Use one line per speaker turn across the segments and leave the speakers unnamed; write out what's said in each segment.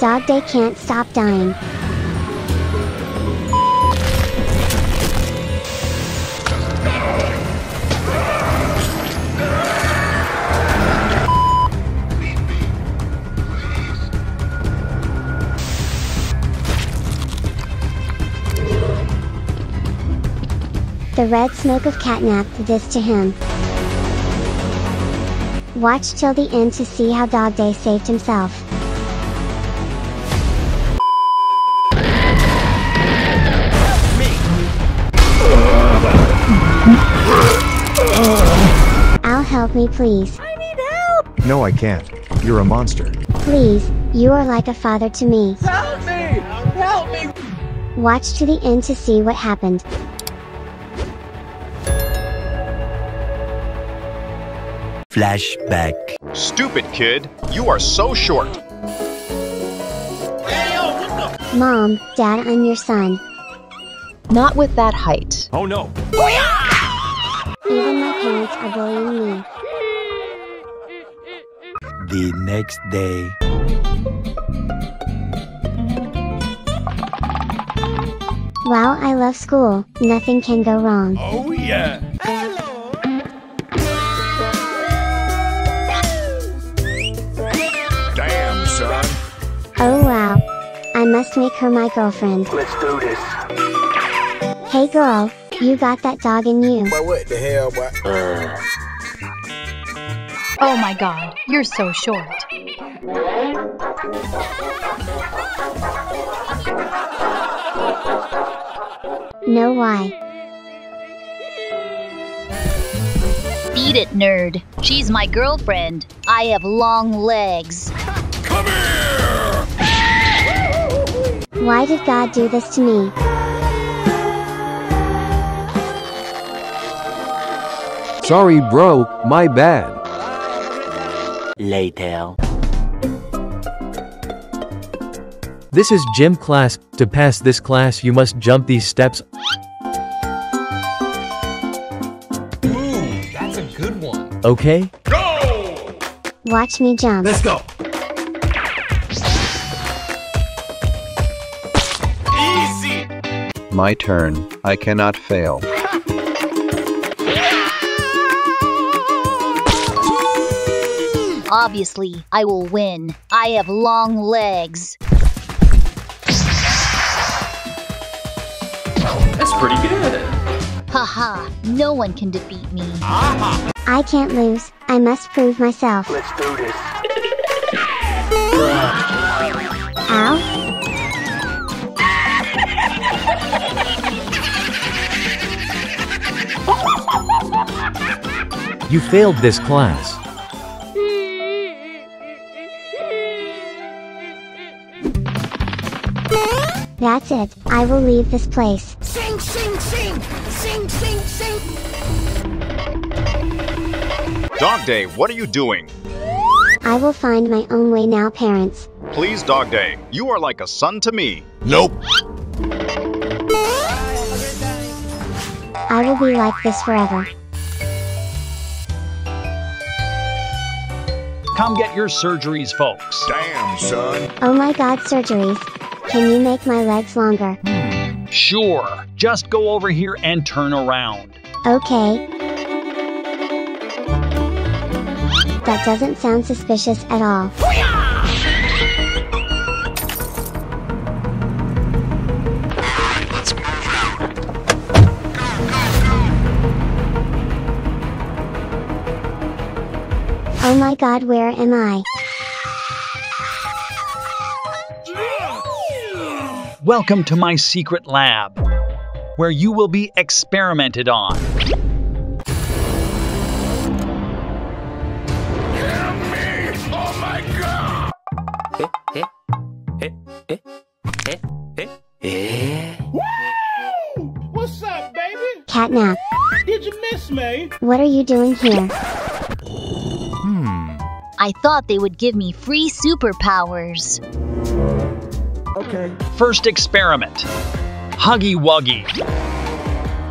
Dog Day can't stop dying. The red smoke of catnap did this to him. Watch till the end to see how Dog Day saved himself. Help me please. I need help!
No, I can't. You're a monster.
Please, you are like a father to me.
Help me! Help me!
Watch to the end to see what happened.
Flashback.
Stupid kid, you are so short.
Mom, Dad, I'm your son.
Not with that height.
Oh no.
Even my parents are bullying me.
The next day.
Wow, I love school. Nothing can go wrong.
Oh yeah.
Damn, son.
Oh wow. I must make her my girlfriend.
Let's do this.
Hey girl, you got that dog in you.
But what the hell, boy? Uh.
Oh my god, you're so short.
No why.
Beat it, nerd. She's my girlfriend. I have long legs. Come here!
Why did God do this to me?
Sorry, bro, my bad.
Later.
This is gym class. To pass this class, you must jump these steps.
Ooh, that's a good one.
Okay? Go!
Watch me jump.
Let's go. Easy.
My turn. I cannot fail.
Obviously, I will win. I have long legs.
That's pretty good.
Haha, no one can defeat me.
I can't lose. I must prove myself.
Let's do this.
Ow.
You failed this class.
That's it. I will leave this place.
Sing, sing, sing! Sing, sing, sing!
Dog Day, what are you doing?
I will find my own way now, parents.
Please, Dog Day, you are like a son to me.
Nope.
I will be like this forever.
Come get your surgeries, folks.
Damn, son.
Oh my god, surgeries. Can you make my legs longer?
Sure. Just go over here and turn around.
Okay. That doesn't sound suspicious at all. Oh my god, where am I?
Welcome to my secret lab, where you will be experimented on.
Oh my god!
What's up, baby?
Catnap.
Did you miss me?
What are you doing here?
Hmm.
I thought they would give me free superpowers.
Okay.
First experiment Huggy Wuggy.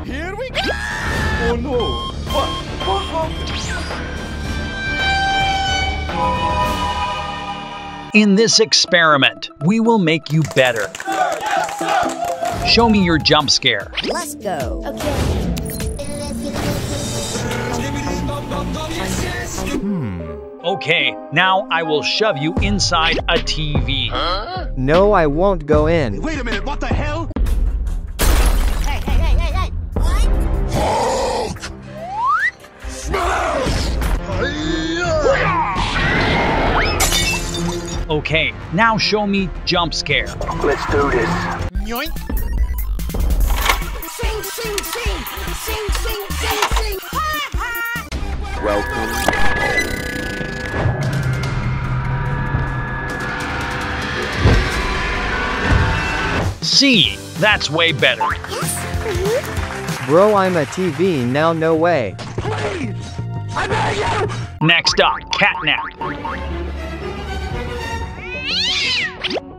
Here we go! Oh no! What? What happened?
In this experiment, we will make you better. Show me your jump scare.
Let's go.
Okay, now I will shove you inside a TV.
No, I won't go in.
Wait a minute, what the hell?
Hey, hey, hey, hey, hey.
Okay, now show me jump scare.
Let's do this.
Yoink. Sing, sing, sing. Sing, sing, sing, sing. Ha, ha.
Welcome.
See, that's way better.
Bro, I'm a TV, now no way. Please! I beg you!
Next up, catnap.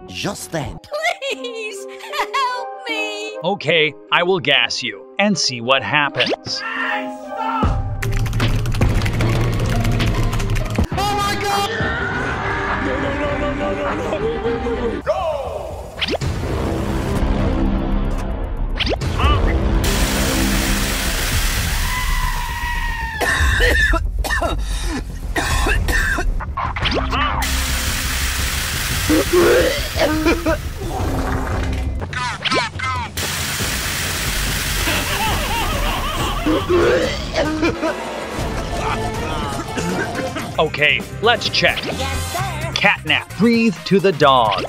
Just then. Please help me.
Okay, I will gas you and see what happens. Okay, let's check.
Yes, sir.
Catnap. Breathe to the dog.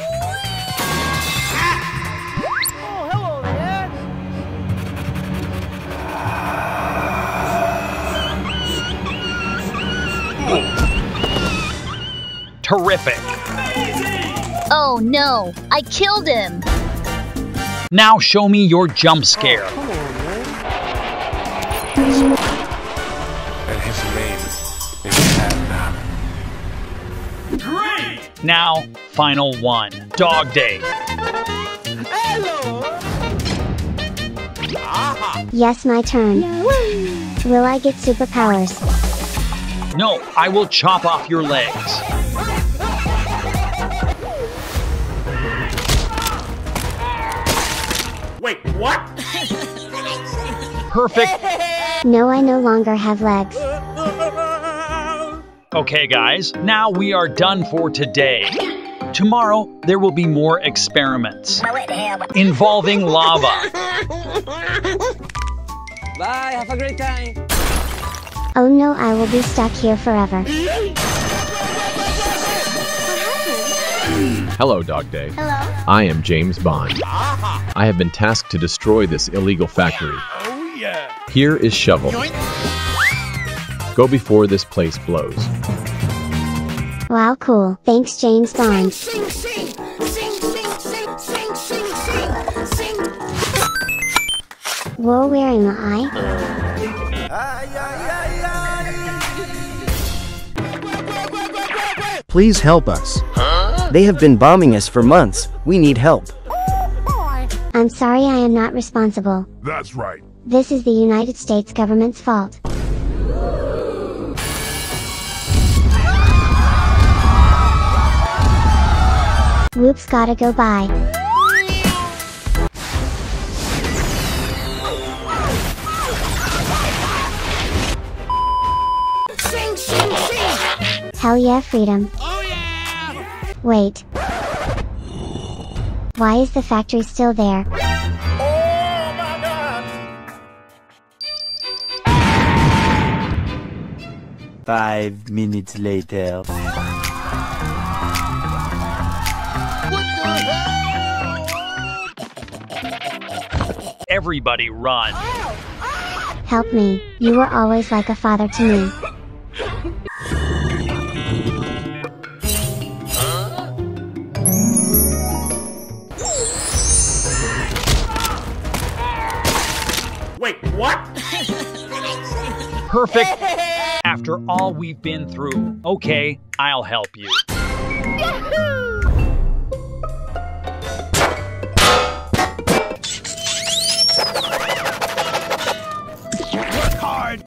Oh.
Terrific.
Oh no, I killed him.
Now show me your jump scare.
And his name is Catnap.
Now, final one. Dog day.
Yes, my turn. Will I get superpowers?
No, I will chop off your legs. Perfect.
No, I no longer have legs.
Okay, guys, now we are done for today. Tomorrow, there will be more experiments involving lava.
Bye, have a great time.
Oh no, I will be stuck here forever.
Hello, Dog Day.
Hello?
I am James Bond. I have been tasked to destroy this illegal factory.
Yeah.
Here is Shovel. Go before this place blows.
Wow, cool. Thanks, James Bond.
Sing, sing. Sing.
Whoa, where am I?
Please help us. They have been bombing us for months. We need help.
I'm sorry I am not responsible.
That's right.
This is the United States government's fault. Whoops gotta go by.
Sing, sing, sing.
Hell yeah, freedom.
Oh, yeah.
Wait. Why is the factory still there?
Five minutes later.
Everybody run.
Help me. You were always like a father to me.
Wait, what?
Perfect. After all we've been through. Okay, I'll help you.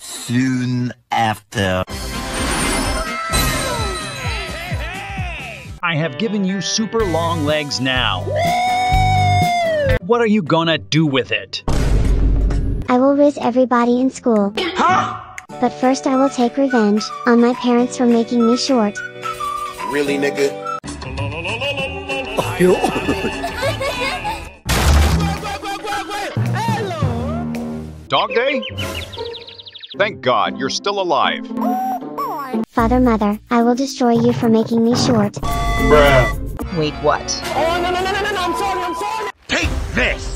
Soon after.
I have have given you super long legs now. What are you gonna do with it?
I will raise everybody in school. But first I will take revenge on my parents for making me short.
Really, nigga?
Dog Day? Thank God you're still alive.
Father, mother, I will destroy you for making me short.
Wait, what?
Oh, no, no, no, no, no, I'm sorry, I'm sorry.
Take this!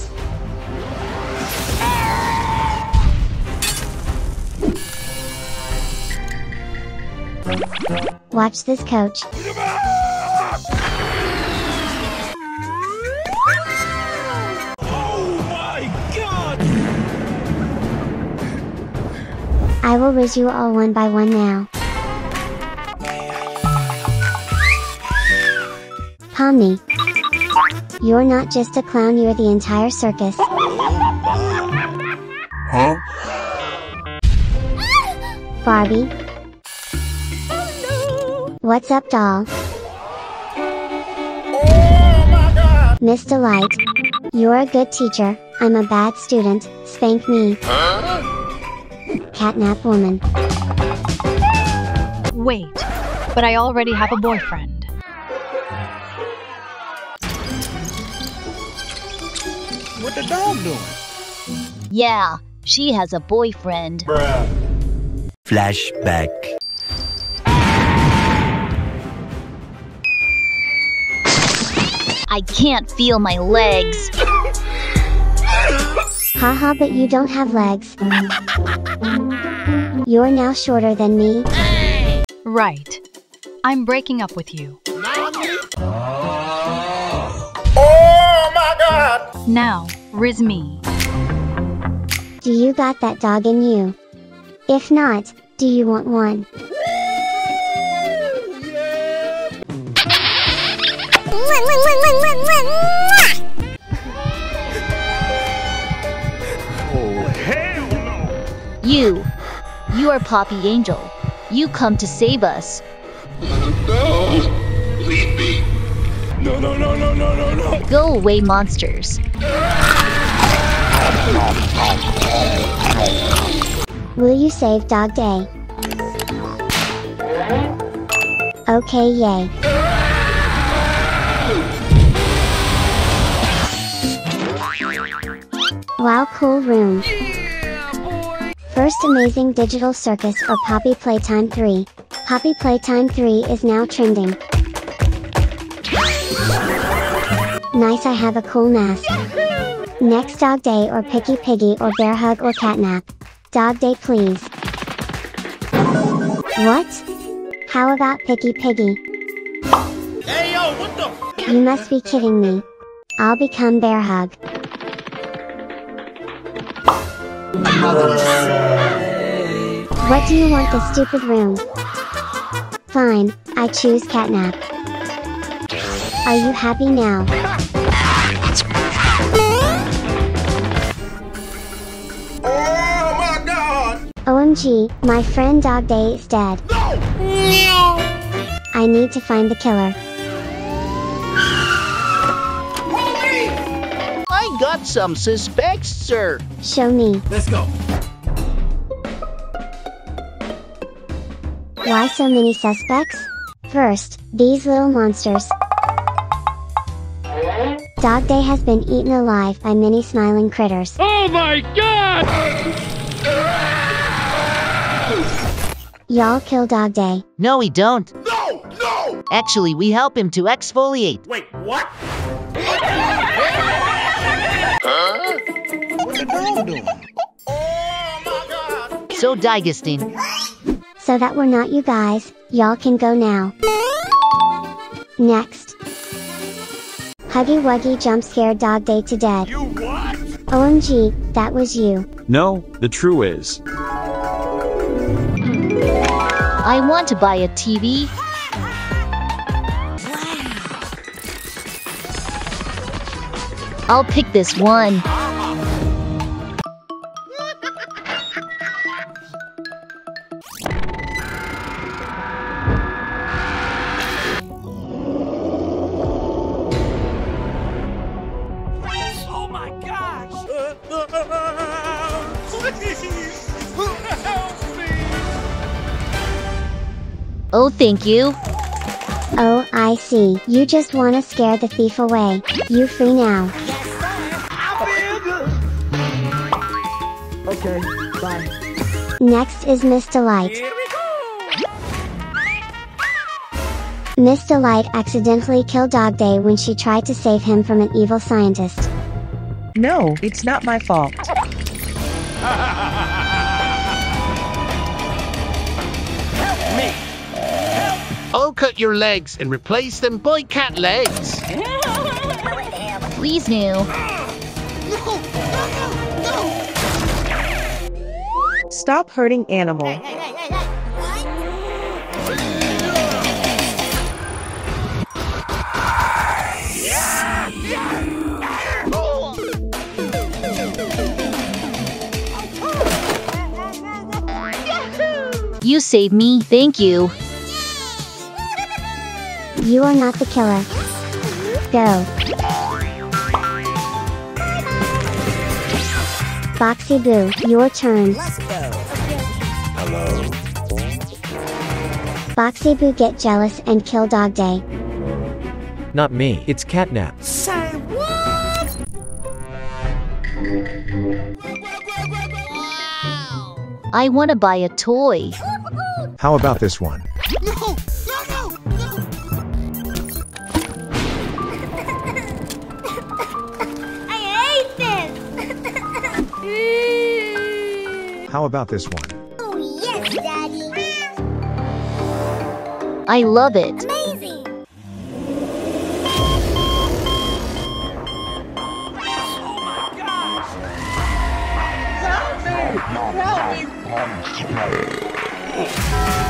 Watch this coach.
Oh my god!
I will riz you all one by one now. Pomni. You're not just a clown, you're the entire circus.
Huh?
Barbie. What's up, doll? Miss Delight. You're a good teacher, I'm a bad student, spank me. Catnap woman.
Wait, but I already have a boyfriend.
What the dog doing?
Yeah, she has a boyfriend.
Flashback.
I can't feel my legs.
Haha, but you don't have legs. You're now shorter than me.
Right. I'm breaking up with you.
Oh my god!
Now, riz me.
Do you got that dog in you? If not, do you want one?
Oh, hell no!
You. You are Poppy Angel. You come to save us.
No! Leave me! No, no, no, no, no, no, no!
Go away, monsters.
Will you save Dog Day? Okay, yay. Wow, cool room. First amazing digital circus or Poppy Playtime 3. Poppy Playtime 3 is now trending. Nice, I have a cool mask. Next Dog Day or Picky Piggy or Bear Hug or Catnap. Dog Day, please. What? How about Picky Piggy?
Hey yo, what the?
You must be kidding me. I'll become Bear Hug. What do you want this stupid room? Fine, I choose Catnap. Are you happy now?
Oh my god!
OMG, my friend Dog Day is dead. I need to find the killer.
Some suspects, sir.
Show me.
Let's go.
Why so many suspects? First, these little monsters. Dog Day has been eaten alive by many smiling critters.
Oh my god!
Y'all kill Dog Day.
No, we don't.
No! No!
Actually, we help him to exfoliate.
Wait, what? Huh? What the dog doing? Oh my god!
So, Digustin,
So that we're not you guys, y'all can go now. Next. Huggy Wuggy jump scared Dog Day to dead.
You what?
OMG, that was you.
No, the true is.
I want to buy a TV. I'll pick this one. Oh, oh, thank you.
Oh, I see. You just want to scare the thief away. You free now. Next is Miss Delight. Miss Delight accidentally killed Dog Day when she tried to save him from an evil scientist.
No, it's not my fault. Help me! Help!
I'll cut your legs and replace them by cat legs.
Please, new.
Stop hurting animal.
You saved me, thank you.
You are not the killer. Go. Boxy Boo, your turn. Boxy Boo get jealous and kill Dog Day.
Not me. It's Catnap.
Say what?
I want to buy a toy.
How about this one?
No, no, no, I hate this.
How about this one?
I love it.
Amazing.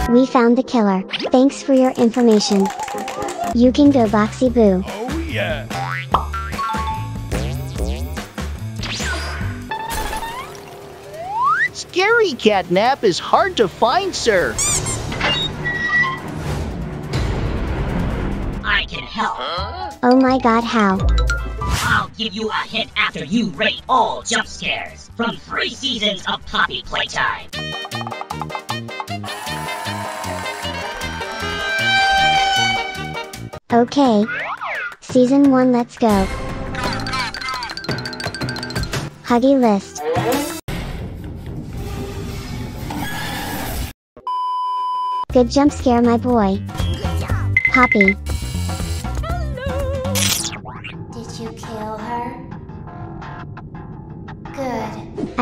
We found the killer. Thanks for your information. You can go Boxy Boo.
Oh yeah.
Scary catnap is hard to find, sir.
Oh my god, how?
I'll give you a hint after you rate all jump scares from three seasons of Poppy Playtime.
Okay. Season 1, let's go. Huggy list. Good jump scare, my boy. Poppy.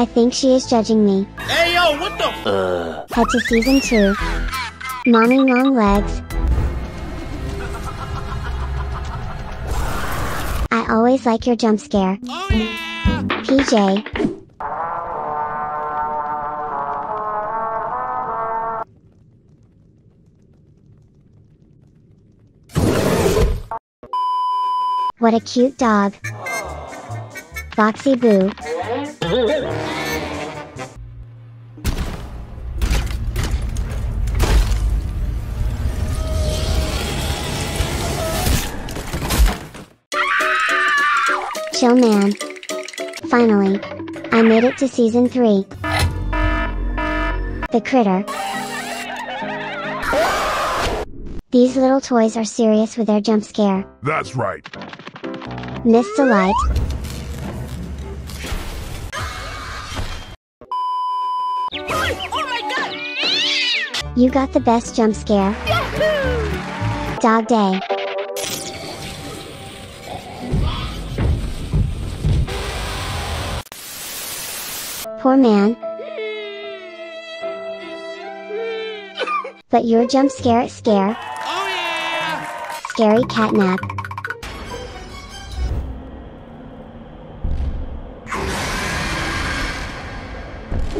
Think she is judging me.
Hey, yo, what the? Uh.
Head to season 2. Mommy long legs. I always like your jump scare. Oh, PJ. What a cute dog. Boxy Boo. Chill man. Finally. I made it to season 3. The critter. These little toys are serious with their jump scare.
That's right.
Miss Delight.
Oh my!
You got the best jump scare. Dog Day. Poor man. But your jump scare scare. Oh yeah! Scary catnap.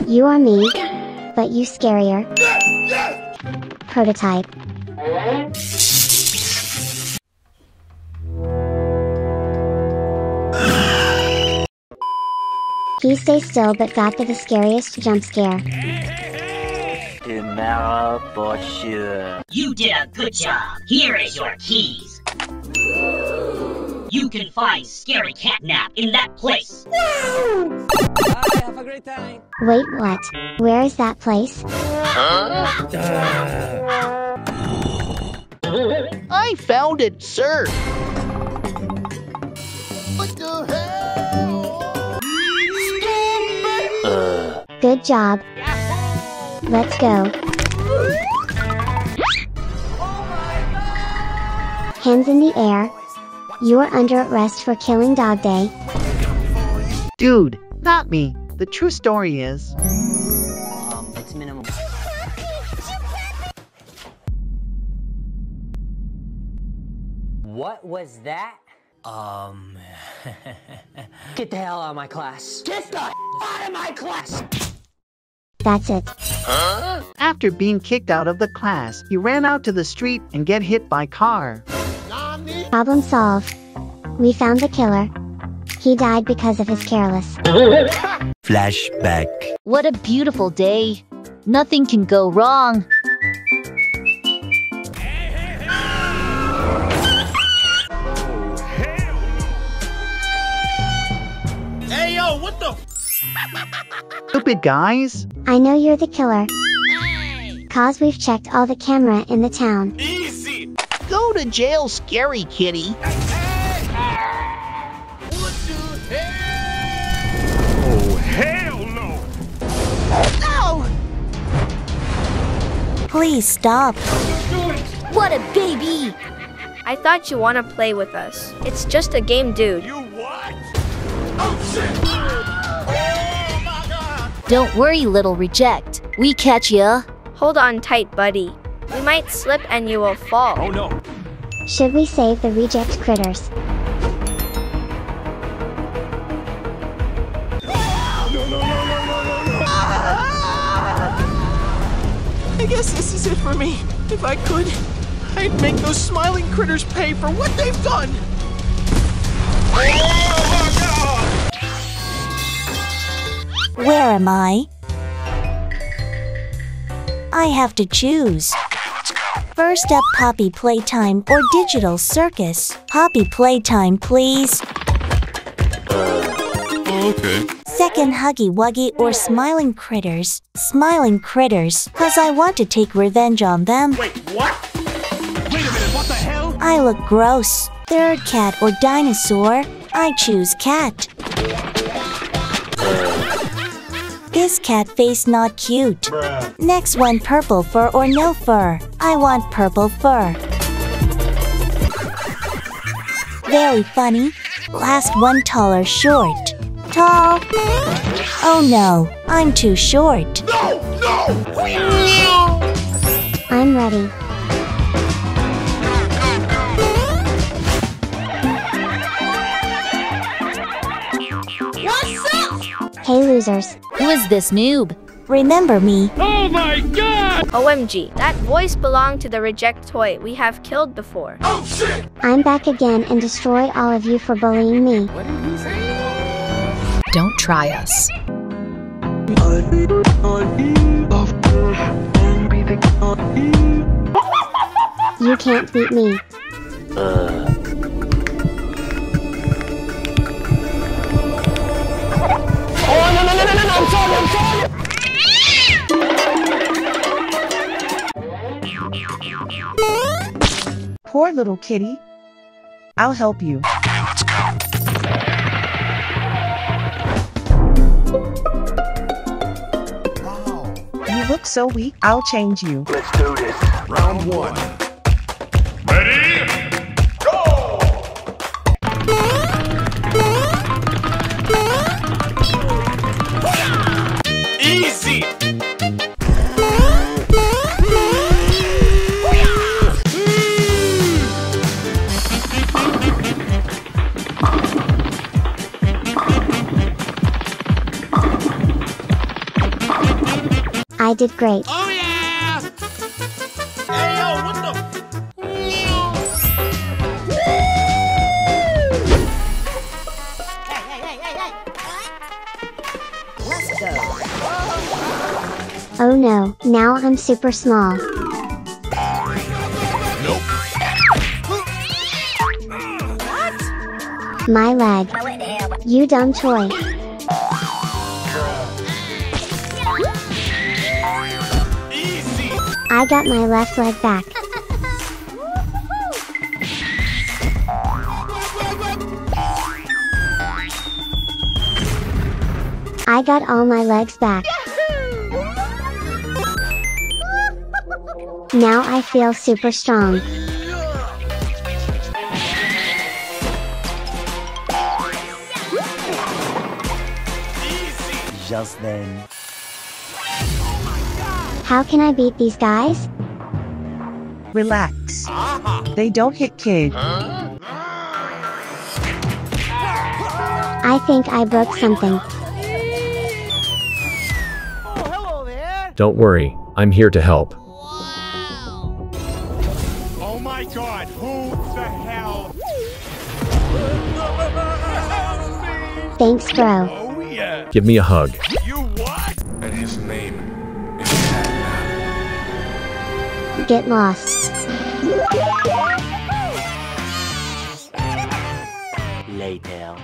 You are me, but you scarier. Prototype. Stay still but got the scariest jump scare.
Tomorrow for sure.
You did a good job. Here is your keys. You can find Scary Catnap in that place.
Bye, have a great time.
Wait, what? Where is that place?
Huh?
I found it, sir.
What the hell?
Good job. Let's go. Hands in the air. You're under arrest for killing Dog Day.
Dude, not me. The true story is.
Um, it's minimum. What was that? Um. Get the hell out of my class. Get the out of my class!
That's it.
After being kicked out of the class, he ran out to the street and get hit by car.
Problem solved. We found the killer. He died because of his careless.
Flashback.
What a beautiful day. Nothing can go wrong.
Hey, yo, what the?
Stupid guys.
I know you're the killer. Cause we've checked all the camera in the town.
Easy. Go to jail, scary kitty.
Oh, hell no!
Please stop.
What a baby!
I thought you want to play with us. It's just a game, dude.
You what? Oh, shit! My God!
Don't worry, little reject. We catch ya.
Hold on tight, buddy. You might slip and you will fall.
Oh, no.
Should we save the reject critters?
No, no, no, no, no, no, no!
I guess this is it for me. If I could, I'd make those smiling critters pay for what they've done.
Where am I? I have to choose. First up, Poppy Playtime or Digital Circus. Poppy Playtime, please.
Okay.
Second, Huggy Wuggy or Smiling Critters. Smiling Critters, cause I want to take revenge on them.
Wait, what? Wait a minute, what the hell?
I look gross. Third, Cat or Dinosaur. I choose Cat. This cat face not cute. Next one, purple fur or no fur. I want purple fur. Very funny. Last one, tall or short. Tall. Oh no, I'm too short.
No, no!
I'm ready. Hey losers.
Who is this noob?
Remember me.
Oh my god!
OMG, that voice belonged to the reject toy we have killed before.
Oh shit!
I'm back again and destroy all of you for bullying me. What did you say?
Don't try us.
You can't beat me.
Uh, Poor little kitty. I'll help you. You look so weak, I'll change you.
Let's do this. Round one.
Did great.
Oh yeah! Hey yo, what the?
Oh no, now I'm super small. Nope. My leg. You dumb toy. I got my left leg back. I got all my legs back. Now I feel super strong.
Just then.
How can I beat these guys?
Relax. They don't hit kid.
I think I broke something.
Don't worry, I'm here to help. Wow.
Oh my god, who the hell?
Thanks, bro.
Oh yeah.
Give me a hug.
Get lost.
Later.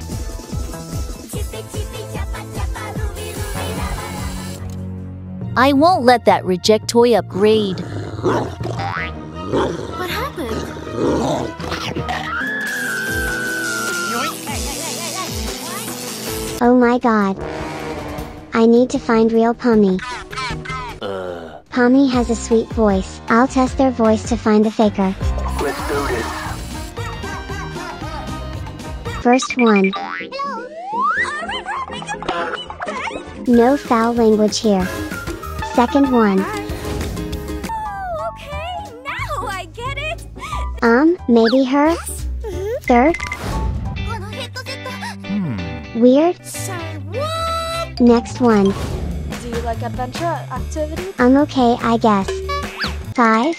I won't let that reject toy upgrade.
What happened?
Oh my god. I need to find real Pomni. Pomni has a sweet voice. I'll test their voice to find the faker.
let's do this.
First one. No foul language here. Second one.
Oh, okay, Now I get it.
Um, maybe her? Third? Weird? Next one.
Do you like adventure activities?
I'm okay, I guess. Five?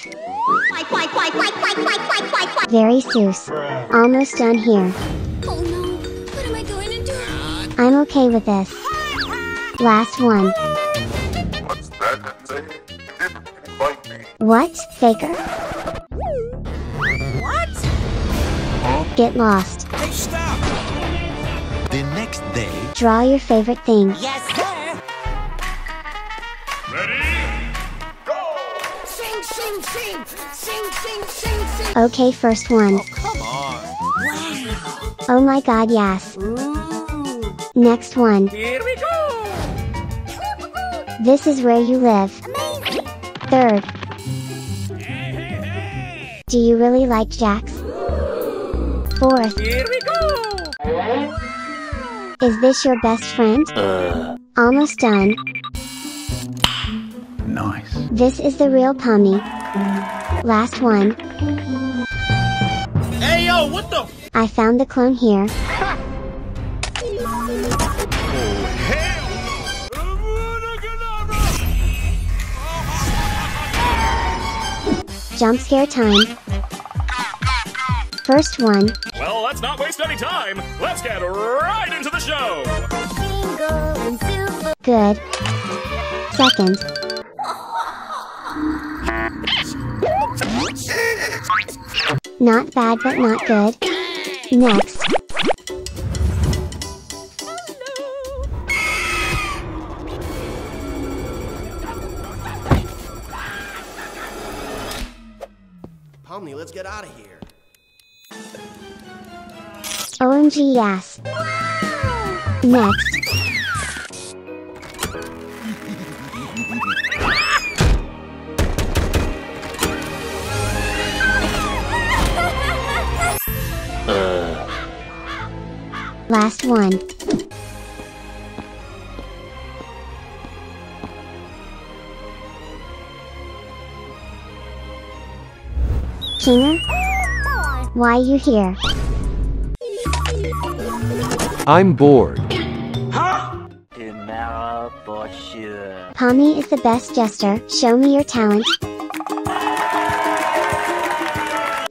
Very Seuss. Almost done here.
Oh no, what am I going to do?
I'm okay with this. Last one. What? Faker?
What?
Get lost.
Hey, stop! The next day.
Draw your favorite thing.
Yes, Sing, sing, sing.
Okay, first one.
Come on.
Oh my god, yes. Ooh. Next one.
Here we go!
This is where you live. Amazing. Third. Do you really like Jax? Fourth.
Here we go!
Is this your best friend?
Uh,
Almost done.
Nice.
This is the real Pomni. Last one.
Hey yo, what the?
I found the clone here. Jump scare time. First one.
Well, let's not waste any time. Let's get right into the show.
Good. Second. Not bad but not good. Next.
Pomni, let's get out of here.
OMG yes. Next. Last one. Kinger? Why you here?
I'm bored.
tomorrow for sure.
Pomni is the best jester. Show me your talent.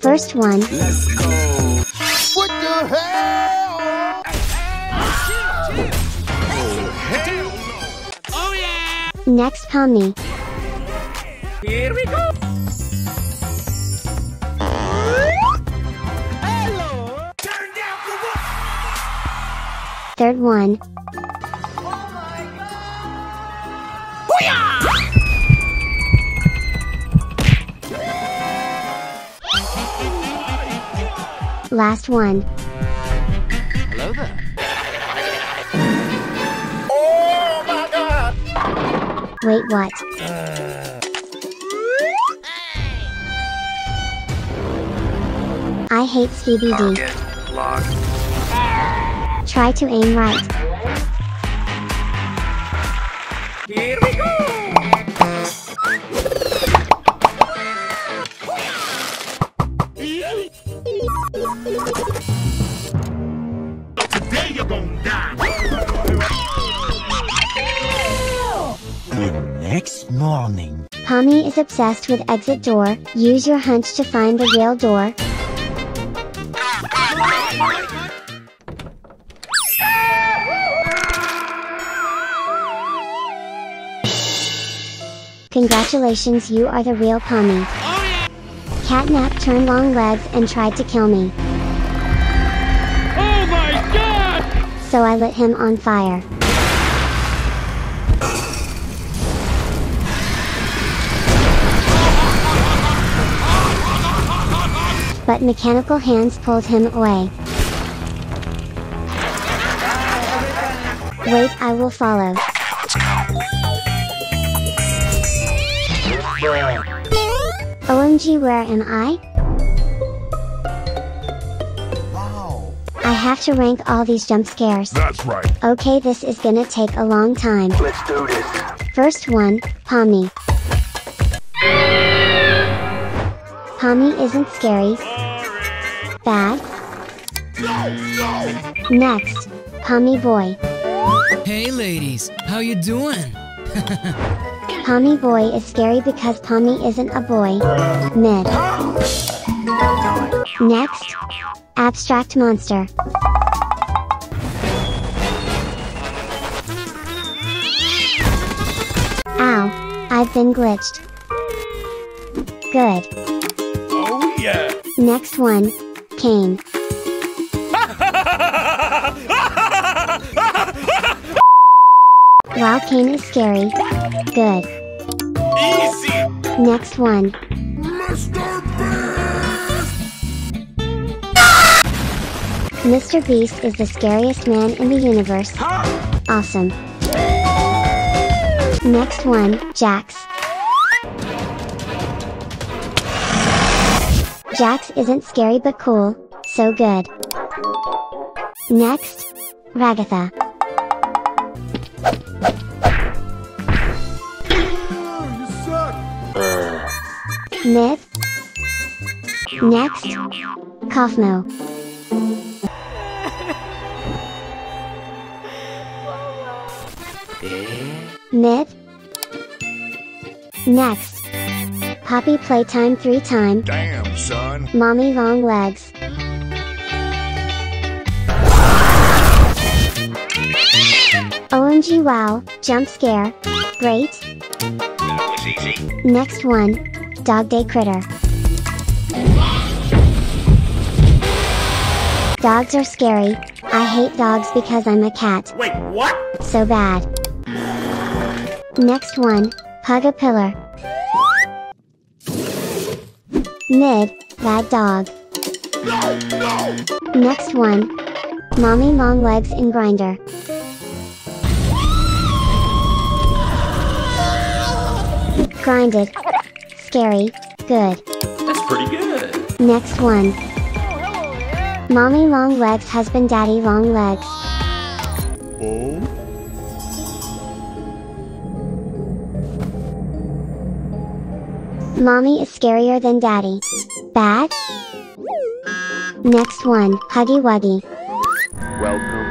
First one.
What
Next Pomni.
Here we go!
Hello! Turn down for what?
Third one. Oh Last one. Wait, what? I hate Doo. Try to aim right. Obsessed with exit door. Use your hunch to find the real door. Congratulations, you are the real Pomni. Catnap turned long legs and tried to kill me.
Oh my god!
So I lit him on fire. But mechanical hands pulled him away. Wait, I will follow. OMG, where am I? I have to rank all these jump scares.
That's right.
Okay, this is gonna take a long time.
Let's do this.
First one, Pomni. Pomni isn't scary. Bad. Next, Pomni Boy.
Hey ladies, how you doing?
Pomni Boy is scary because Pomni isn't a boy. Mid. Next, Abstract Monster. Ow, I've been glitched. Good.
Oh yeah.
Next one, Caine. Wow, Caine is scary. Good.
Easy.
Next one,
Mr. Beast!
Mr. Beast is the scariest man in the universe. Awesome. Next one, Jax. Jax isn't scary but cool, so good. Next, Ragatha. Mid. Next,
eh?
Mid. Next, Poppy Playtime 3 time.
Damn.
Mommy long legs. OMG wow, jump scare. Great.
That was easy.
Next one, Dog Day Critter. Dogs are scary. I hate dogs because I'm a cat.
Wait, what?
So bad. Next one, Pug a Pillar. Mid, Bad Dog.
No, no.
Next one, Mommy Long Legs in Grinder. Grinded. Scary. Good.
That's pretty good.
Next one. Mommy Long Legs Husband Daddy Long Legs.
Oh.
Mommy is scarier than Daddy. Bad? Next one, Huggy Wuggy.
Welcome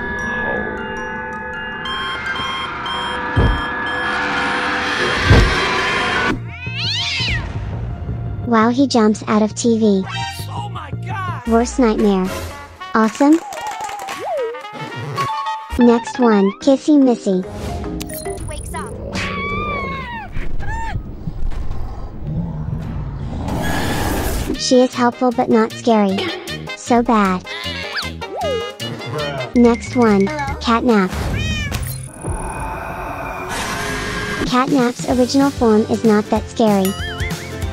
home.
Wow, he jumps out of TV.
Oh my god!
Worst nightmare. Awesome? Next one, Kissy Missy. She is helpful but not scary. So bad. Next one, Catnap. Catnap's original form is not that scary.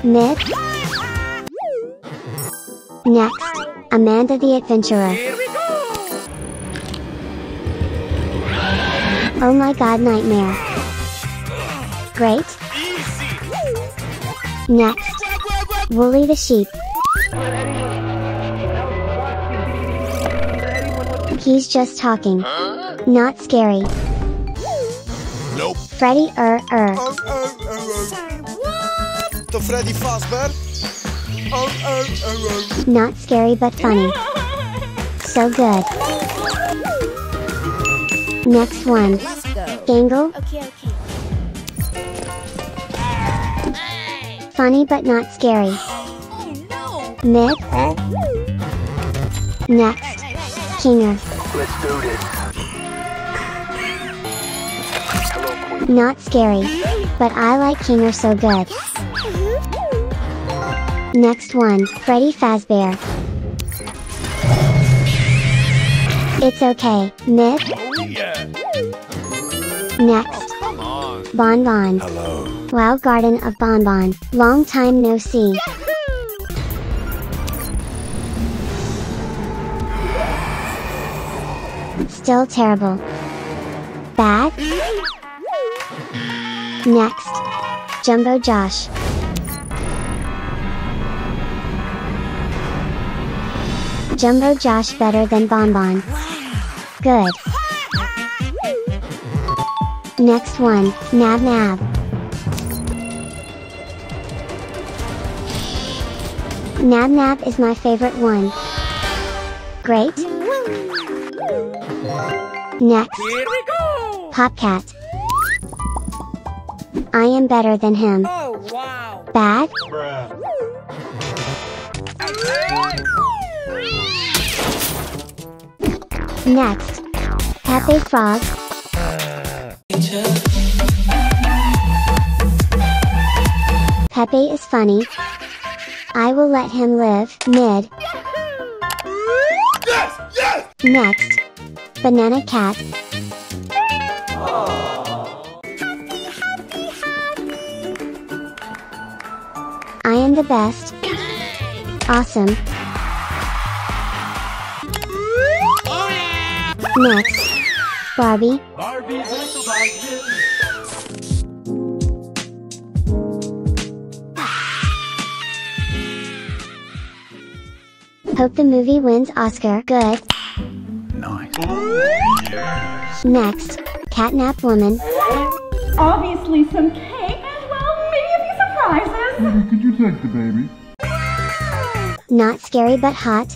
Myth? Next, Amanda the Adventurer. Oh my god, nightmare. Great. Next. Wooly the sheep. He's just talking. Not scary.
Nope.
Freddy er er.
er, er, er the Freddy Fazbear? Oh, oh, oh, oh.
Not scary but funny. So good. Next one. Gangle.
Okay, okay.
Funny but not scary. Mid. Next. Kinger.
Let's do this.
Not scary. But I like Kinger so good. Next one. Freddy Fazbear. It's okay. Mid. Oh, Next. Oh, bon Bon.
Hello.
Wow Garten of Banban. Long time no see. Still terrible. Bad? Next. Jumbo Josh. Jumbo Josh better than Bon Bon. Good. Next one, Nab Nab. Nab Nab is my favorite one. Great. Next,
Here we go!
Popcat. I am better than him.
Oh, wow!
Bad? Next, Pepe Frog. Pepe is funny. I will let him live. Mid.
Yes! Yes!
Next, Banana Cat. I am the best. Awesome. Next, Barbie. Hope the movie wins Oscar. Good.
Nice.
Next, Catnap Woman.
Obviously some cake and well, maybe a few surprises.
Could you take the baby?
Not scary but hot.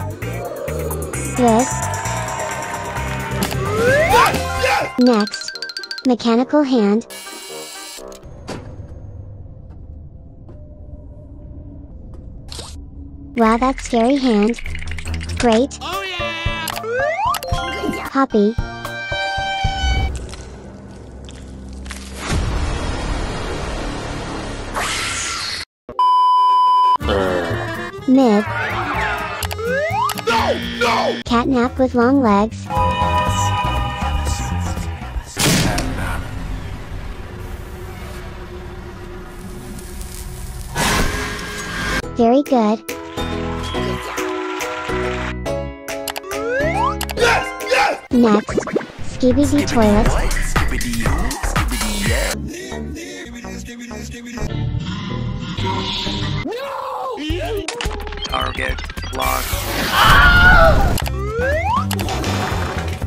Good. Next, Mechanical Hand. Wow, that scary hand. Great. Oh, Poppy. Mid.
No! No!
Catnap with long legs. Very good. Next, Skibidi Toilet.
Target locked.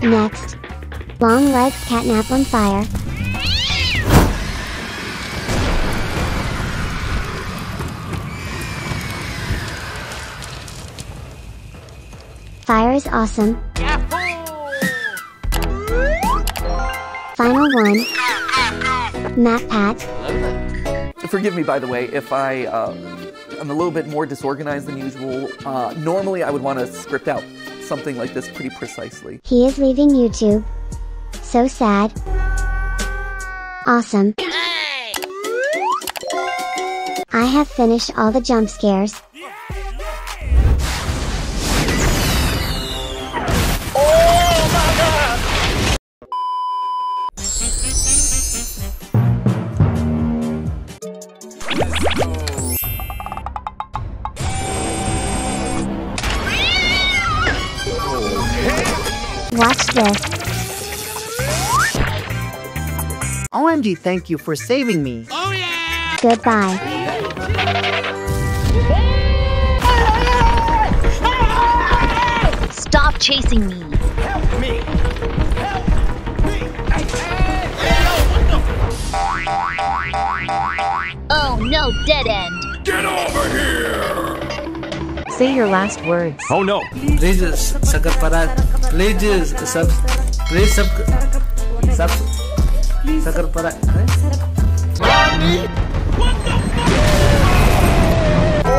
Next, Long Legs Catnap on Fire. Fire is awesome. MatPat.
Forgive me, by the way, if I uh, am a little bit more disorganized than usual. Uh, normally, I would want to script out something like this pretty precisely.
He is leaving YouTube. So sad. Awesome. I have finished all the jump scares. Watch
thank you for saving me. Oh yeah!
Goodbye.
Stop chasing me.
Help me! Help me!
Oh no, dead end.
Get over here!
Say your last words.
Oh no!
Please sakar para. Please sub. Please sub. Sub. Sakar para.
Mommy! What the fuck? Oh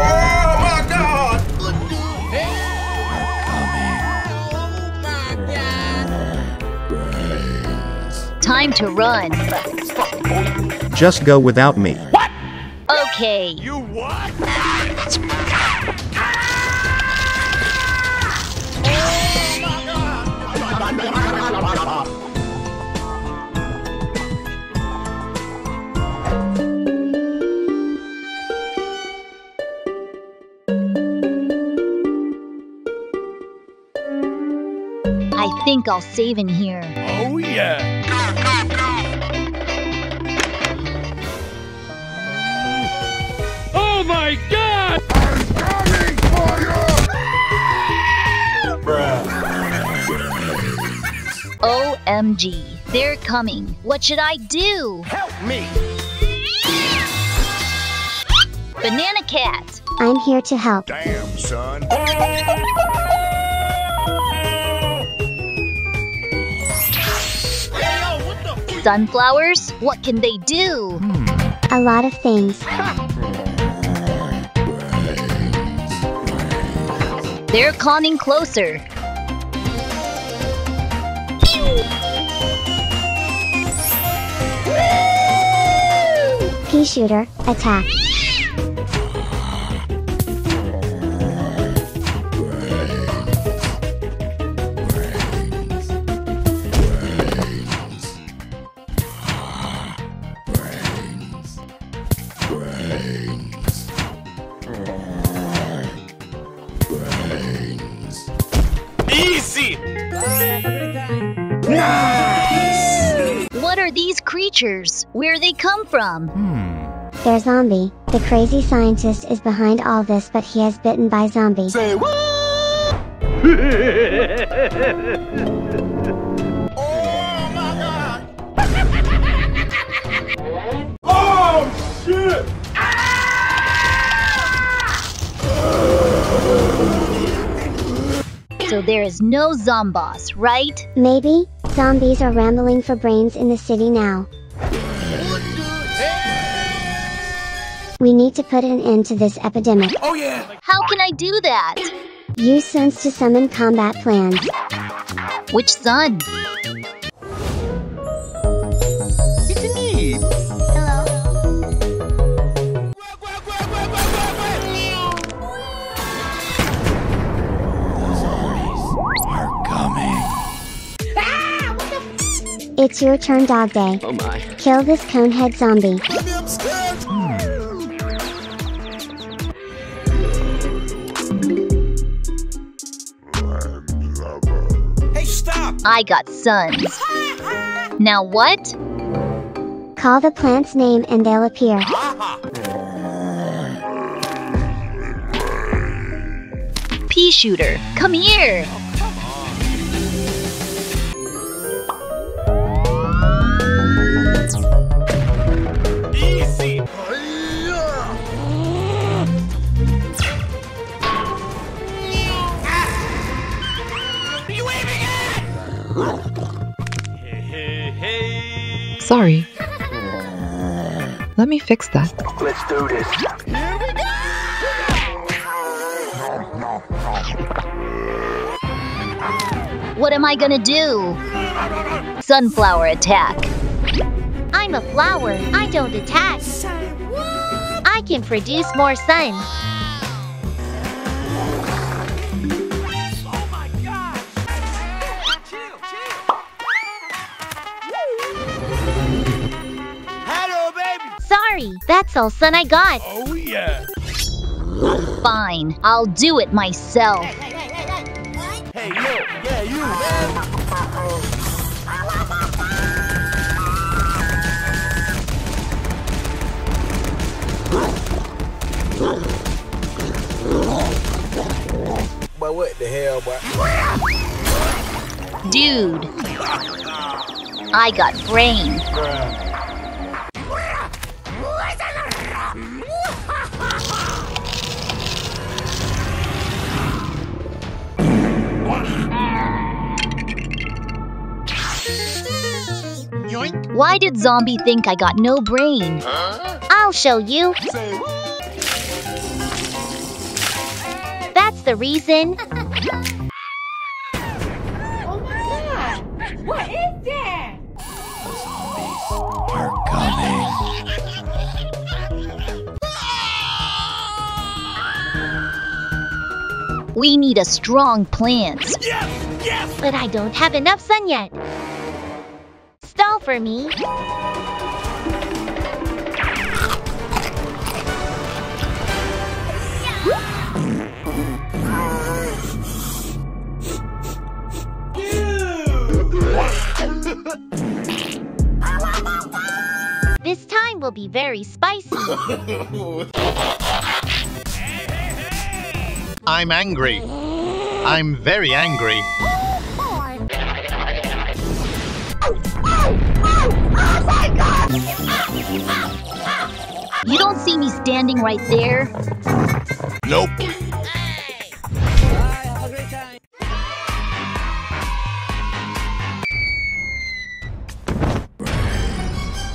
my god!
Time to run.
Just go without me.
Okay.
You what?
Think I'll save in here.
Oh yeah!
Oh my god!
OMG. They're coming. What should I do?
Help me!
Banana cat.
I'm here to help.
Damn, son.
Sunflowers? What can they do?
A lot of things.
They're coming closer.
Pea shooter, attack.
Easy!
What are these creatures? Where they come from? Hmm.
They're zombie. The crazy scientist is behind all this, but he has bitten by zombie.
Say what?
there is no Zomboss, right?
Maybe zombies are rambling for brains in the city now. We need to put an end to this epidemic.
Oh yeah!
How can I do that?
Use suns to summon combat plans.
Which sun?
It's your turn, Dog Day.
Oh my.
Kill this conehead zombie.
Hey, stop!
I got suns. Now what?
Call the plant's name and they'll appear.
Pea shooter, come here.
Sorry. Let me fix that.
Let's do this.
Here we
What am I gonna do? Sunflower attack.
I'm a flower. I don't attack. I can produce more sun. That's all sun I got.
Oh, yeah.
Fine, I'll do it myself.
Hey, hey, hey, hey, hey. yo, yeah, you, But what the hell, boy?
Dude, I got brain. Bruh. Why did Zombie think I got no brain?
I'll show you. That's the reason.
Oh my god! What is that?
Zombies Are coming.
We need a strong plant.
But I don't have enough sun yet. For me. This time will be very spicy.
I'm angry. I'm very angry.
You don't see me standing right there?
Nope.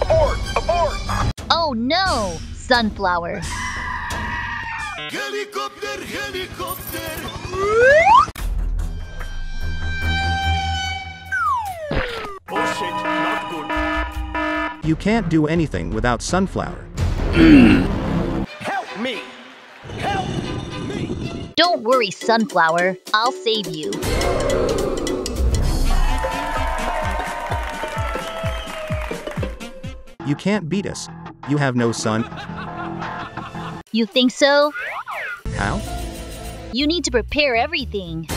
Abort! Abort!
Oh no! Sunflower.
Helicopter, helicopter.
You can't do anything without sunflower.
Help me! Help me!
Don't worry, Sunflower. I'll save you.
You can't beat us. You have no sun.
You think so?
How?
You need to prepare everything.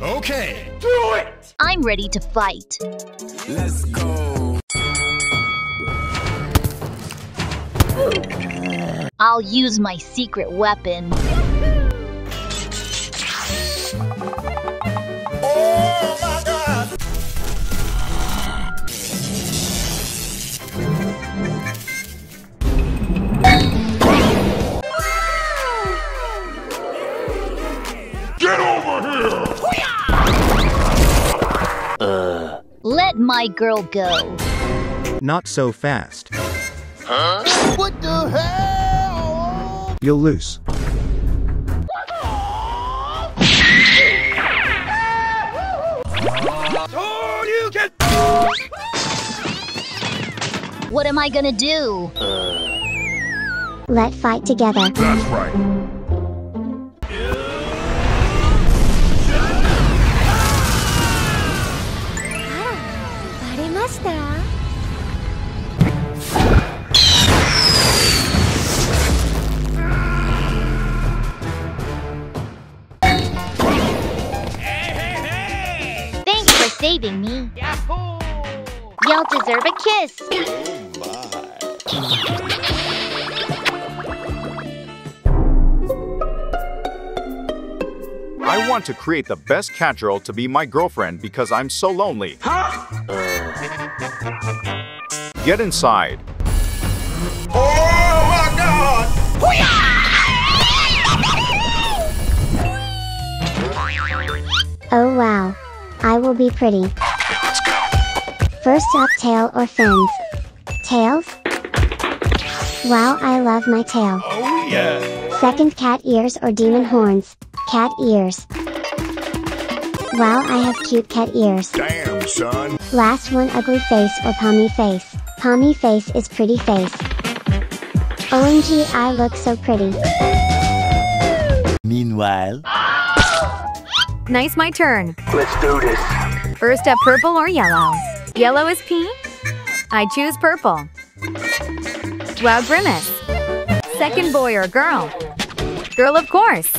Okay, do it!
I'm ready to fight.
Let's go.
I'll use my secret weapon. Let my girl go.
Not so fast.
Huh? What the hell?
You'll lose.
Oh, you can.
What am I gonna do?
Uh. Let's fight together.
That's right.
Saving me. Y'all deserve a kiss.
Oh, I want to create the best catgirl to be my girlfriend because I'm so lonely. Uh. Get inside.
Oh my god!
Oh wow. I will be pretty. First up tail or fins. Tails? Wow I love my tail.
Oh yeah!
Second cat ears or demon horns. Cat ears. Wow I have cute cat ears.
Damn, son.
Last one ugly face or pomni face. Pomni face is pretty face. OMG I look so pretty.
Meanwhile,
Nice, my turn.
Let's do this.
First up, purple or yellow? Yellow is pink. I choose purple. Wow, grimace. Second boy or girl? Girl, of course.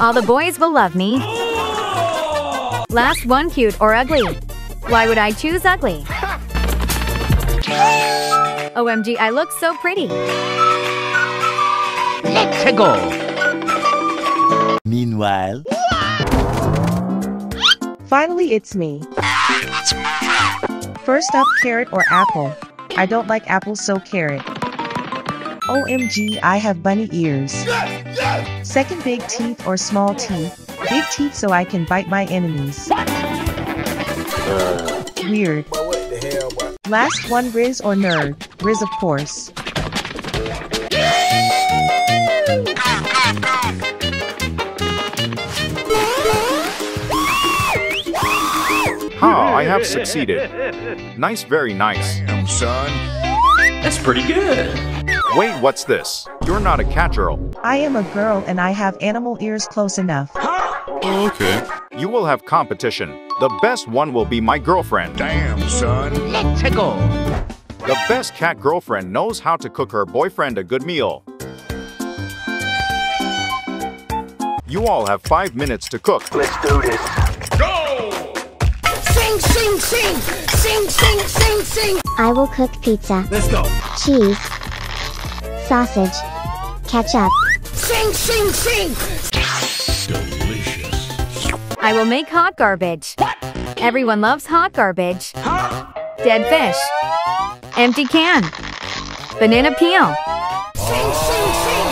All the boys will love me. Last one, cute or ugly? Why would I choose ugly? OMG, I look so pretty.
Let's go.
Meanwhile.
Finally, it's me. First up, carrot or apple. I don't like apples, so carrot. OMG, I have bunny ears. Second, big teeth or small teeth. Big teeth so I can bite my enemies. Weird. Last one, Riz or nerd. Riz, of course.
Ha, I have succeeded. Nice, very nice.
Damn, son.
That's pretty good.
Wait, what's this? You're not a cat girl.
I am a girl and I have animal ears close enough.
Okay.
You will have competition. The best one will be my girlfriend.
Damn, son.
Let's go.
The best cat girlfriend knows how to cook her boyfriend a good meal. You all have five minutes to cook.
Let's do this.
Sing, sing, sing, sing, sing, sing, sing.
I will cook pizza.
Let's go.
Cheese. Sausage. Ketchup.
Sing, sing, sing.
Delicious.
I will make hot garbage. Everyone loves hot garbage. Dead fish. Empty can. Banana peel.
Sing, sing, sing.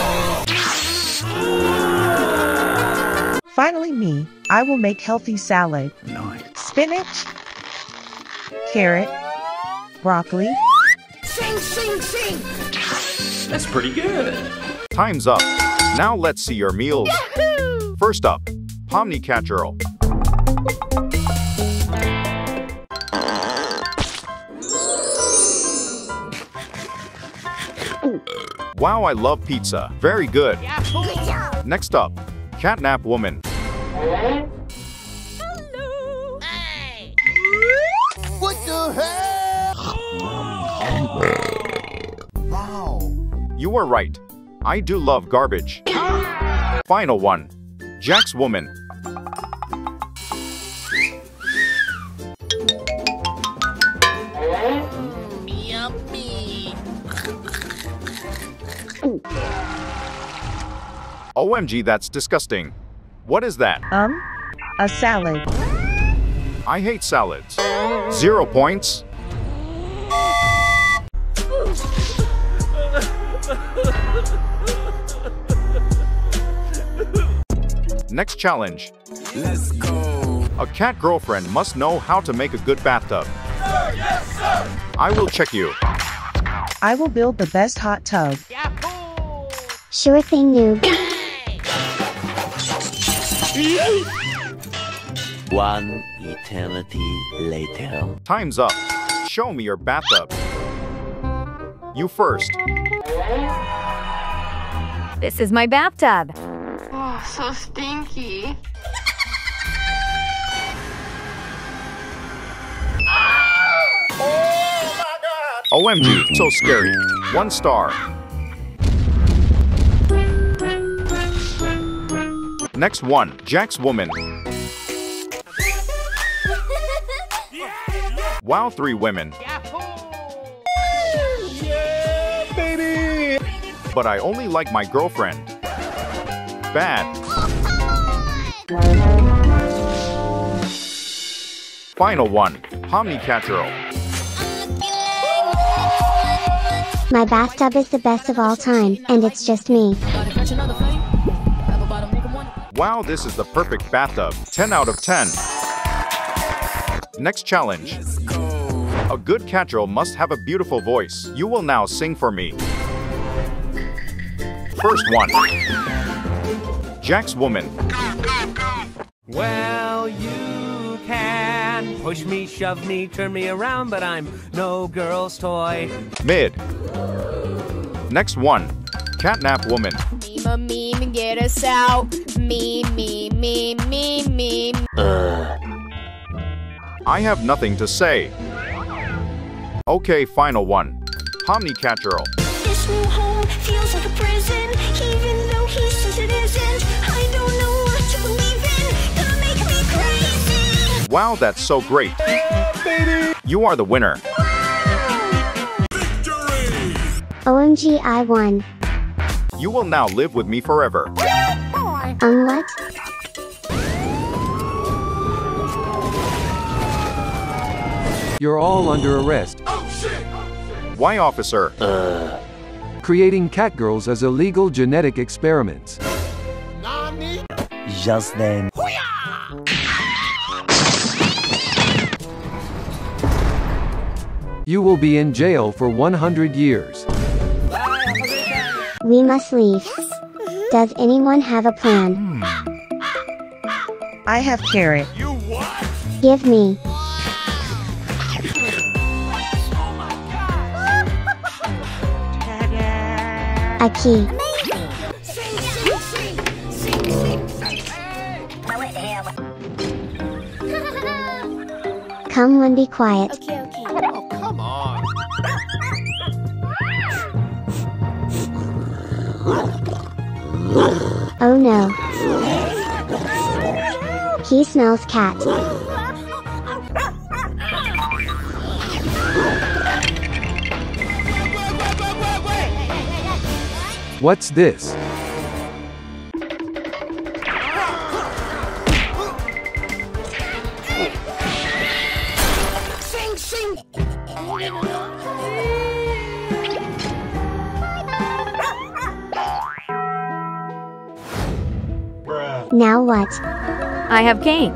Finally, me. I will make healthy salad.
Nice.
Spinach. Carrot. Broccoli.
Sing, sing, sing.
That's pretty good.
Time's up. Now let's see your meals. First up, Pomni Catgirl. Wow, I love pizza. Very good.
Good.
Next up, Catnap Woman. You were right. I do love garbage. Final one, Jax Woman.
Yummy.
OMG, that's disgusting. What is that?
Um, a salad.
I hate salads. Zero points. Next challenge.
Let's go.
A cat girlfriend must know how to make a good bathtub. Yes, sir. I will check you.
I will build the best hot tub.
Sure thing, noob.
One eternity later.
Time's up. Show me your bathtub. You first.
This is my bathtub.
Oh, so stinky.
Oh OMG, so scary. One star. Next one, Jax Woman. Wow, three women. But I only like my girlfriend. Bad. Final one, Pomni Catgirl.
My bathtub is the best of all time, and it's just me.
Wow, this is the perfect bathtub. 10 out of 10. Next challenge. A good catgirl must have a beautiful voice. You will now sing for me. First one. Jax Woman.
Well, you can push me, shove me, turn me around, but I'm no girl's toy.
Mid. Next one. Catnap Woman.
Meme, meme, get us out. Me, me, me, me, me.
I have nothing to say. Okay, final one. Pomni Catgirl. Wow, that's so great. You are the winner.
OMG, I won.
You will now live with me forever.
Um what?
You're all under arrest.
Why, officer? Uh.
Creating catgirls as illegal genetic experiments.
Just then.
You will be in jail for 100 years.
We must leave. Does anyone have a plan?
I have carrot. You what?
give me. A key. Come and be quiet.
Oh,
no. He smells cat.
What's this?
Now what?
I have cake.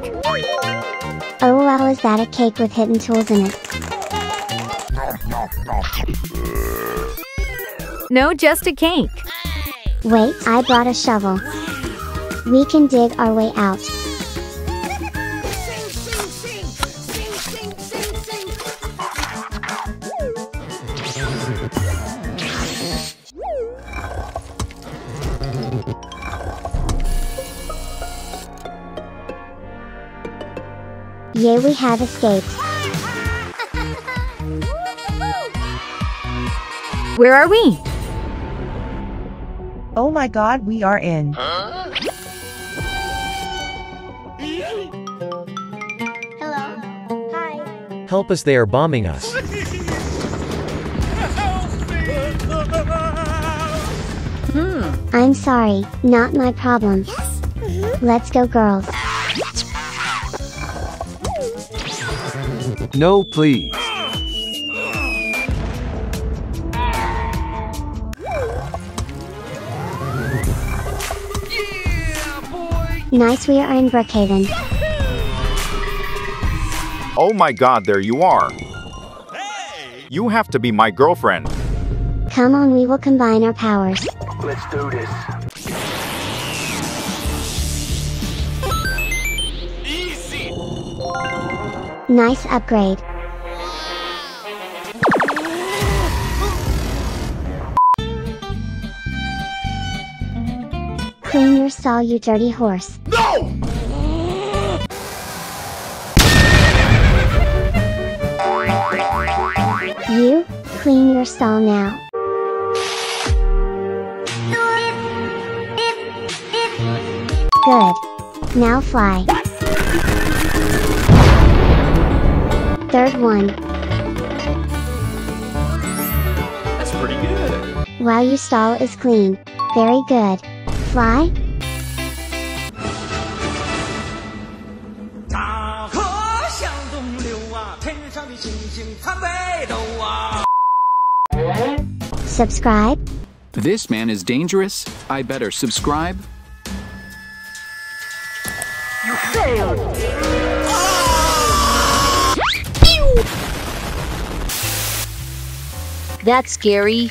Oh wow is that a cake with hidden tools in it?
No, just a cake.
Wait, I brought a shovel. We can dig our way out. Yay, we have escaped.
Where are we?
Oh my god, we are in.
Hello. Hi.
Help us, they are bombing us. Hmm.
I'm sorry, not my problem. Yes. Let's go, girls.
No, please.
Nice, we are in Brookhaven.
Oh my god, there you are. You have to be my girlfriend.
Come on, we will combine our powers.
Let's do this.
Nice upgrade. Clean your stall, you dirty horse.
No!
You, clean your stall now. Good. Now fly. Third one.
That's pretty good.
Wow, your stall is clean. Very good. Fly? Subscribe?
This man is dangerous. I better subscribe.
You failed.
That's scary.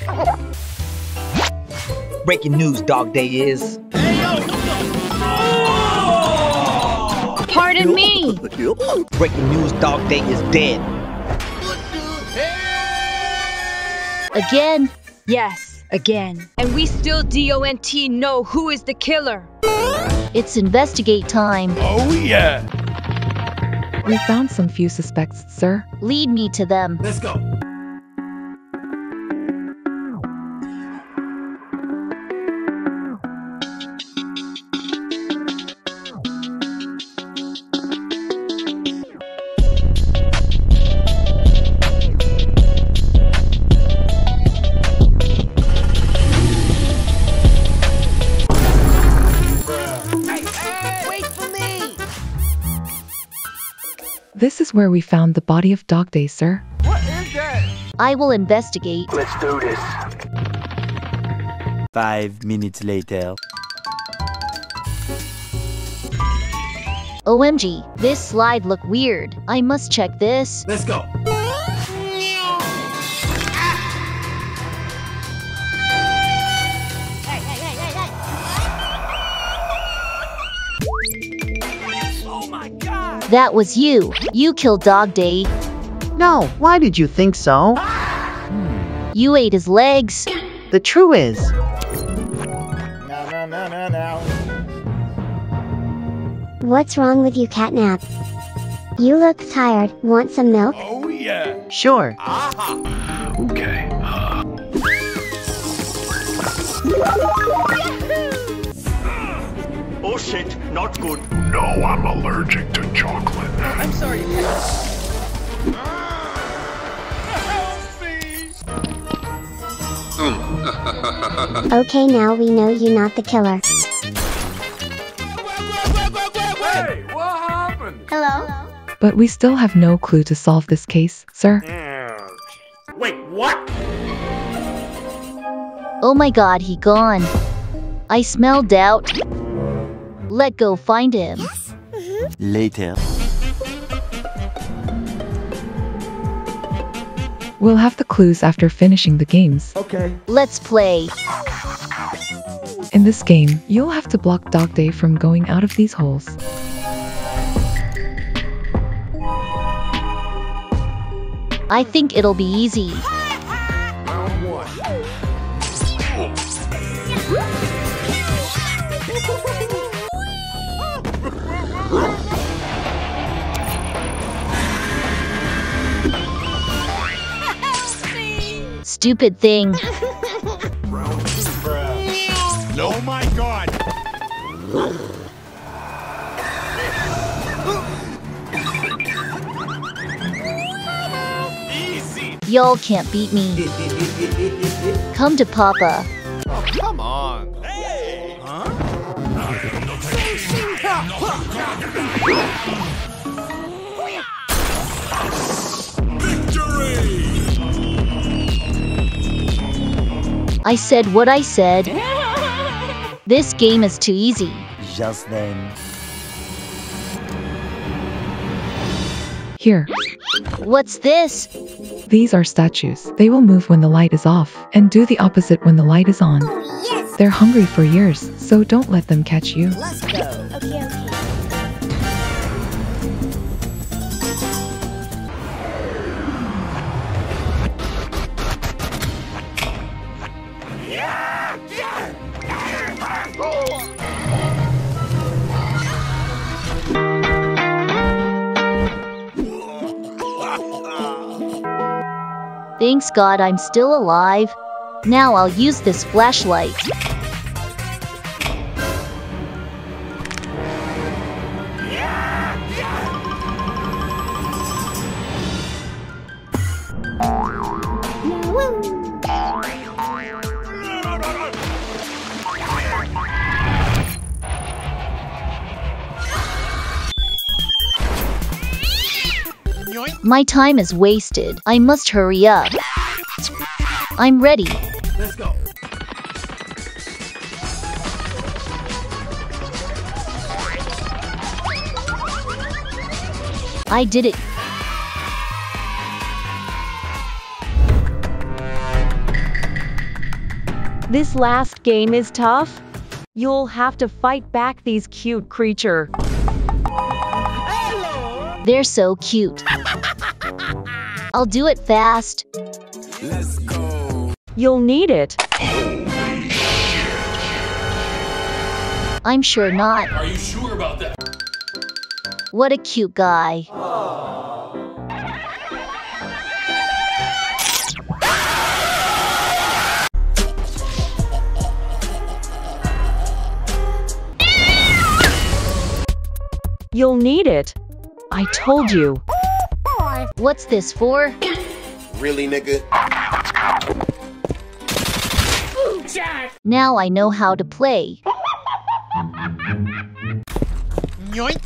Breaking news, Dog Day is.
Pardon me.
Breaking news, Dog Day is dead.
Again.
Yes, again. And we still DONT know who is the killer.
It's investigate time.
Oh, yeah.
We found some few suspects, sir.
Lead me to them.
Let's go.
Is where we found the body of Dog Day, sir.
I will investigate.
Let's do this. Five minutes later.
OMG, this slide look weird. I must check this.
Let's go.
That was you. You killed Dog Day.
No, why did you think so?
You ate his legs.
The true is,
Now, now, now, now, now.
What's wrong with you, Catnap? You look tired. Want some milk?
Oh, yeah.
sure.
Okay. Uh.
Oh shit, not good.
No, I'm allergic to chocolate.
I'm sorry.
Okay, now we know you're not the killer.
Hey, what happened?
Hello?
But we still have no clue to solve this case, sir.
Wait, what?
Oh my god, he gone. I smell doubt. Let go find him. Mm-hmm.
Later.
We'll have the clues after finishing the games.
Okay.
Let's play.
In this game, you'll have to block Dog Day from going out of these holes.
I think it'll be easy. Stupid thing.
Round two.
Oh, my God.
Y'all can't beat me. Come to Papa.
Oh, come on. Hey. Huh?
I said what I said. This game is too easy.
Just then.
Here,
What's this?
these are statues. They will move when the light is off, and do the opposite when the light is on. Oh, They're hungry for years, so don't let them catch you.
Okay, okay.
Thanks God I'm still alive. Now I'll use this flashlight. My time is wasted. I must hurry up. I'm ready.
Let's go.
I did it.
This last game is tough. You'll have to fight back these cute creature.
They're so cute. I'll do it fast.
Let's go.
You'll need it.
I'm sure not.
Are you sure about that?
What a cute guy.
You'll need it. I told you.
What's this for?
Really, nigga?
Now I know how to play.
Yoink!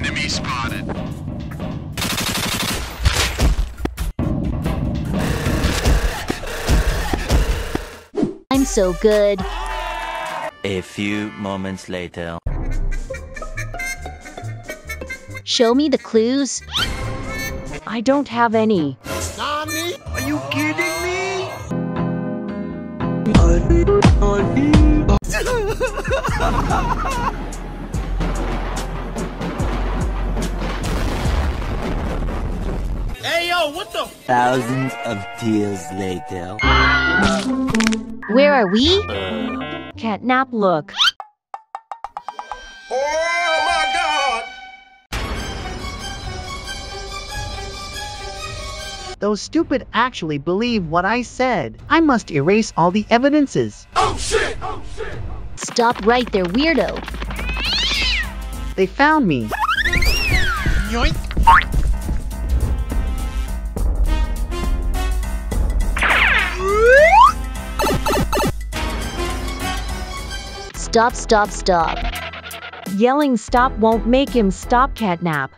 Enemy spotted.
I'm so good.
A few moments later.
Show me the clues.
I don't have any.
Nani? Are you kidding me? hey yo, what the?
Thousands of tears later.
Where are we?
Catnap, look.
Oh
Those stupid actually believe what I said. I must erase all the evidences.
Oh shit! Oh shit!
Stop right there, weirdo.
They found me.
Yoink!
Stop, stop, stop.
Yelling stop won't make him stop Catnap.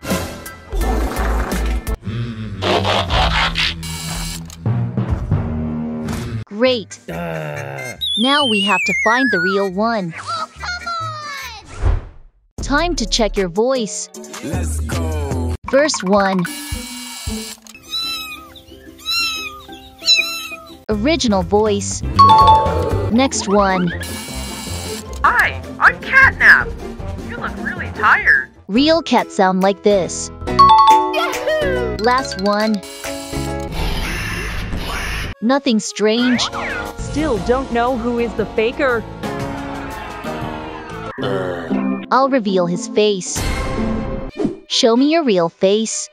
Mm.
Great. Uh. Now we have to find the real one. Oh, come on! Time to check your voice.
Let's go.
First one. Original voice. Next one.
Hi, I'm Catnap. You look really tired.
Real cat sound like this. Yahoo! Last one. Nothing strange.
Still don't know who is the faker.
I'll reveal his face. Show me your real face.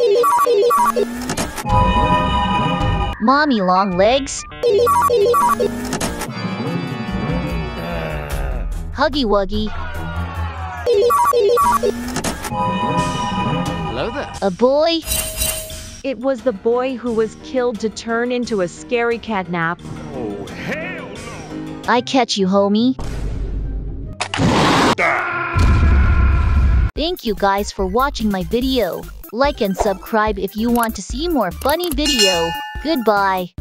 Mommy long legs. Huggy Wuggy.
Hello there.
A boy.
It was the boy who was killed to turn into a scary catnap.
Oh, hell no.
I catch you, homie. Thank you guys for watching my video. Like and subscribe if you want to see more funny video. Goodbye.